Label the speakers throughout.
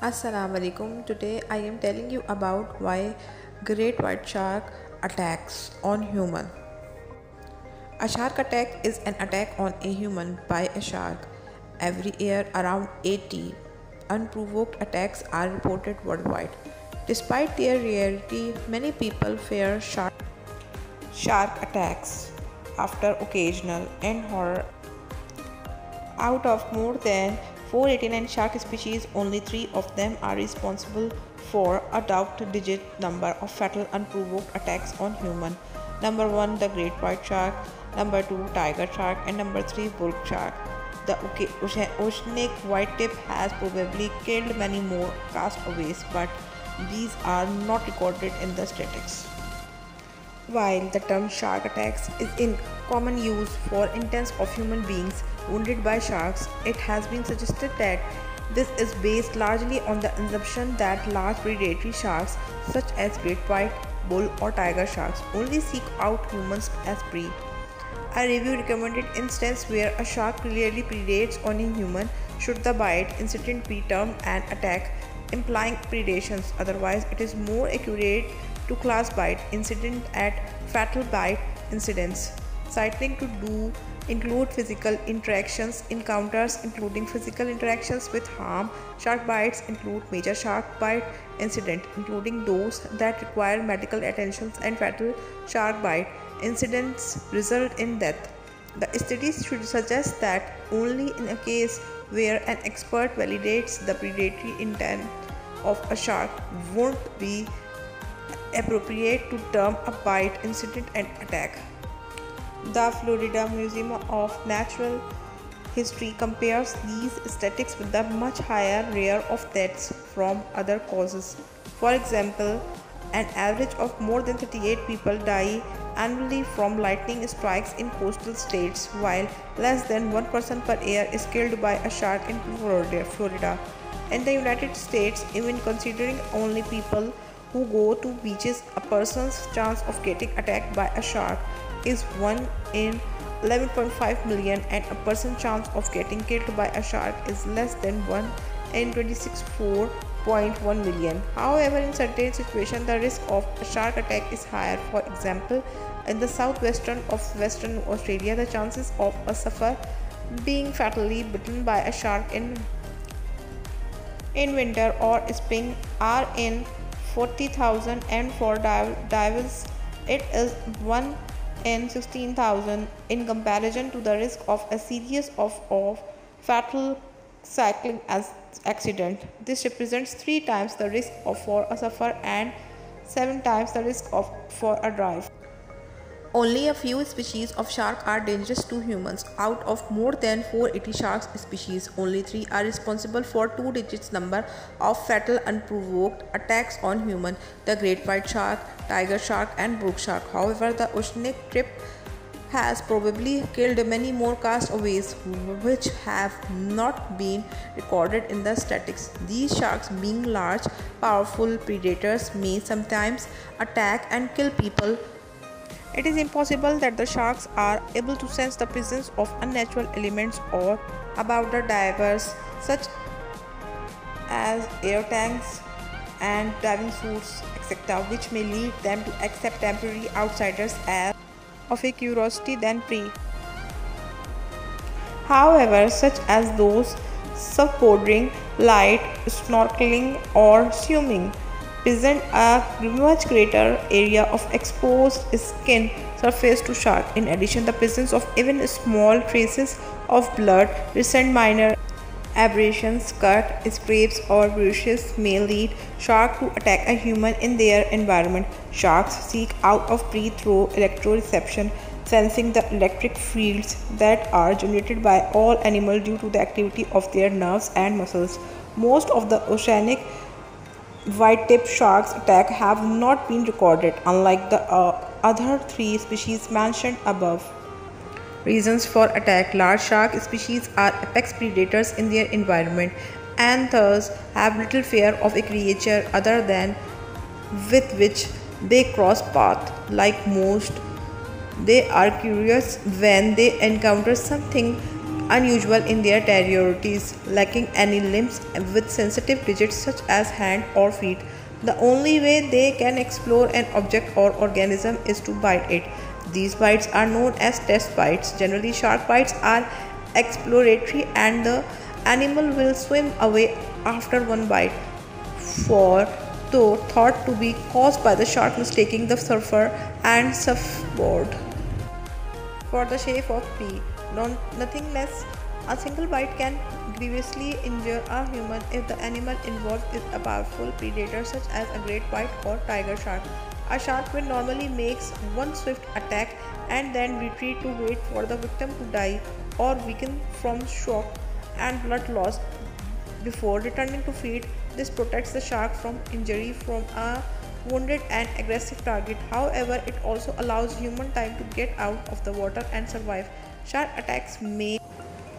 Speaker 1: Assalamu alaikum. Today I am telling you about why great white shark attacks on human. A shark attack is an attack on a human by a shark. Every year around 80 unprovoked attacks are reported worldwide. Despite their rarity, many people fear shark shark attacks after occasional and horror out of more than 489 shark species, only three of them are responsible for a double-digit number of fatal unprovoked attacks on humans. Number 1 the great white shark, number 2 tiger shark and number 3 bull shark. The oceanic white tip has probably killed many more castaways but these are not recorded in the statistics. While the term shark attacks is in common use for instances of human beings wounded by sharks, it has been suggested that this is based largely on the assumption that large predatory sharks such as great white, bull or tiger sharks only seek out humans as prey. A review recommended instance where a shark clearly predates on a human should the bite incident be termed an attack implying predations otherwise it is more accurate to class bite incident at fatal bite incidents. Cycling to do include physical interactions, encounters including physical interactions with harm. Shark bites include major shark bite incident, including those that require medical attention and fatal shark bite incidents result in death. The studies should suggest that only in a case where an expert validates the predatory intent of a shark won't be appropriate to term a bite incident an attack. The Florida Museum of Natural History compares these statistics with the much higher rate of deaths from other causes. For example, an average of more than 38 people die annually from lightning strikes in coastal states, while less than 1 person per year is killed by a shark in Florida. In the United States, even considering only people who go to beaches, a person's chance of getting attacked by a shark is 1 in 11.5 million and a person's chance of getting killed by a shark is less than 1 in 26.4 million. However, in certain situations, the risk of a shark attack is higher. For example, in the southwestern of Western Australia, the chances of a sufferer being fatally bitten by a shark in in winter or spring are in 40,000 and for divers it is 1 in 16,000 in comparison to the risk of a series of, of fatal cycling accident. This represents 3 times the risk of for a suffer and 7 times the risk of for a drive. Only a few species of shark are dangerous to humans. Out of more than 480 shark species, only 3 are responsible for two digits number of fatal unprovoked attacks on humans: the great white shark, tiger shark and brook shark. However, the oceanic trip has probably killed many more castaways which have not been recorded in the statistics. These sharks being large, powerful predators may sometimes attack and kill people it is impossible that the sharks are able to sense the presence of unnatural elements or about the divers such as air tanks and diving suits etc which may lead them to accept temporary outsiders as of a curiosity than prey. However, such as those subboarding, light, snorkeling or swimming present a much greater area of exposed skin surface to shark. In addition, the presence of even small traces of blood, recent minor abrasions, cut, scrapes, or bruises may lead shark to attack a human in their environment. Sharks seek out of pre through electroreception, sensing the electric fields that are generated by all animals due to the activity of their nerves and muscles. Most of the oceanic white-tip sharks attack have not been recorded unlike the uh, other three species mentioned above. Reasons for attack Large shark species are apex predators in their environment and thus have little fear of a creature other than with which they cross path. Like most, they are curious when they encounter something unusual in their territories, lacking any limbs with sensitive digits such as hand or feet. The only way they can explore an object or organism is to bite it. These bites are known as test bites. Generally, shark bites are exploratory and the animal will swim away after one bite. For though thought to be caused by the shark mistaking the surfer and surfboard for the shape of prey. nothing less a single bite can grievously injure a human if the animal involved is a powerful predator such as a great white or tiger shark. A shark will normally makes one swift attack and then retreat to wait for the victim to die or weaken from shock and blood loss before returning to feed. This protects the shark from injury from a wounded and aggressive target. However, it also allows human time to get out of the water and survive. Shark attacks may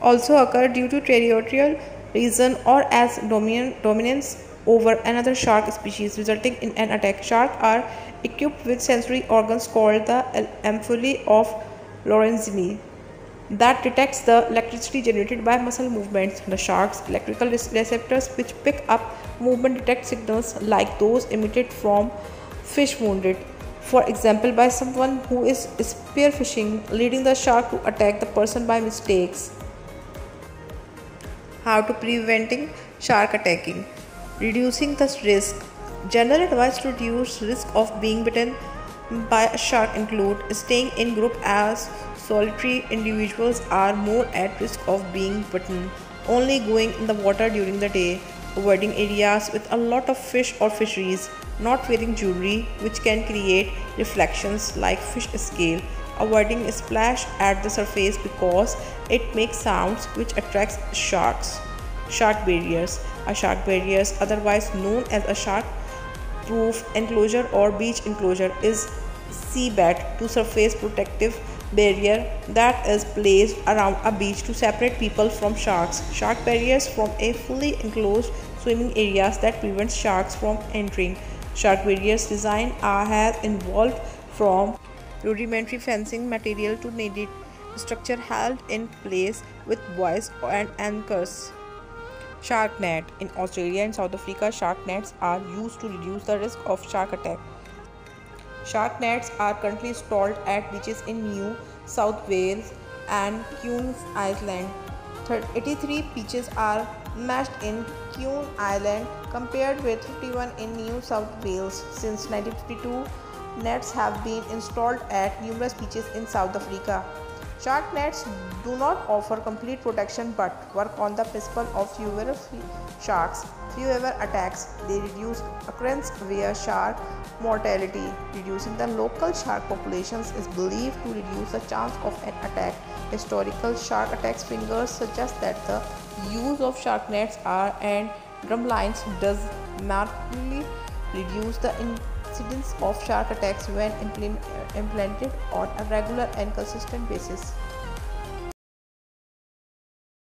Speaker 1: also occur due to territorial reason or as dominance over another shark species resulting in an attack. Sharks are equipped with sensory organs called the ampullae of Lorenzini that detects the electricity generated by muscle movements. The shark's electrical receptors which pick up movement detect signals like those emitted from fish wounded. For example, by someone who is spearfishing, leading the shark to attack the person by mistakes. How to preventing shark attacking? Reducing the risk. General advice to reduce risk of being bitten by a shark include staying in group as solitary individuals are more at risk of being bitten, only going in the water during the day, avoiding areas with a lot of fish or fisheries, not wearing jewelry which can create reflections like fish scale, avoiding splash at the surface because it makes sounds which attracts sharks. Shark barriers. A shark barriers otherwise known as a shark proof enclosure or beach enclosure, is seabed to surface protective barrier that is placed around a beach to separate people from sharks. Shark barriers form a fully enclosed swimming areas that prevent sharks from entering. Shark barriers design has evolved from rudimentary fencing material to needed structure held in place with buoys and anchors. Shark net in Australia and South Africa, shark nets are used to reduce the risk of shark attack. Shark nets are currently installed at beaches in New South Wales and Queen's Island. 83 beaches are matched in Queen Island compared with 51 in New South Wales. Since 1952, nets have been installed at numerous beaches in South Africa. Shark nets do not offer complete protection but work on the principle of fewer sharks, fewer attacks. They reduce occurrence via shark mortality. Reducing the local shark populations is believed to reduce the chance of an attack. Historical shark attacks fingers suggest that the use of shark nets are and drumlines does markedly reduce the incidence of shark attacks when implemented on a regular and consistent basis.